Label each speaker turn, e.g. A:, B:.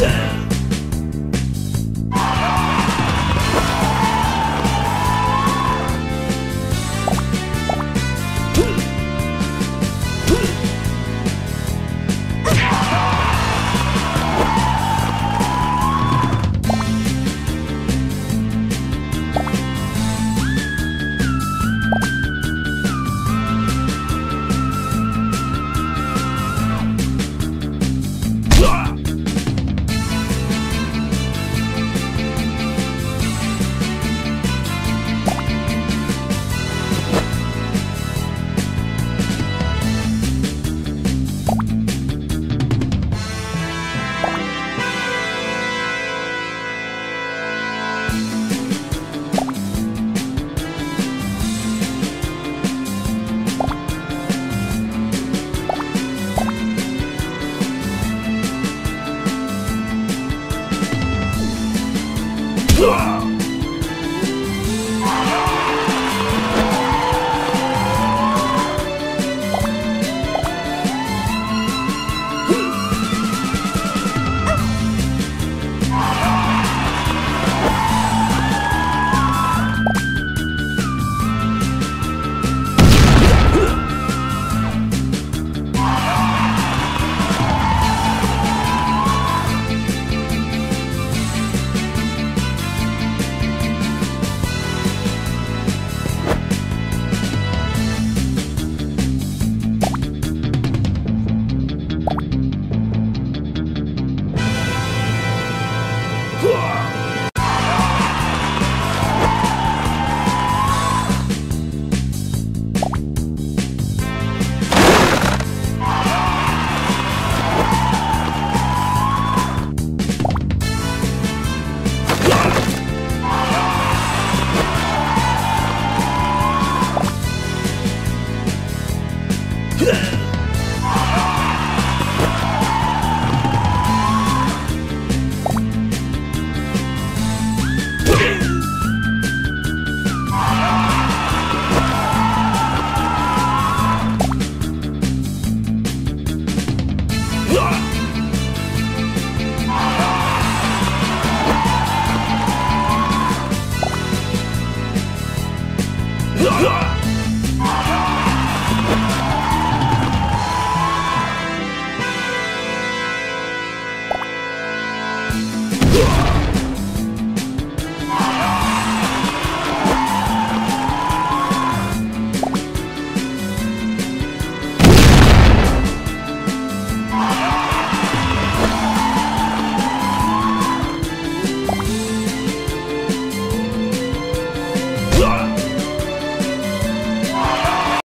A: Yeah.
B: Whoa!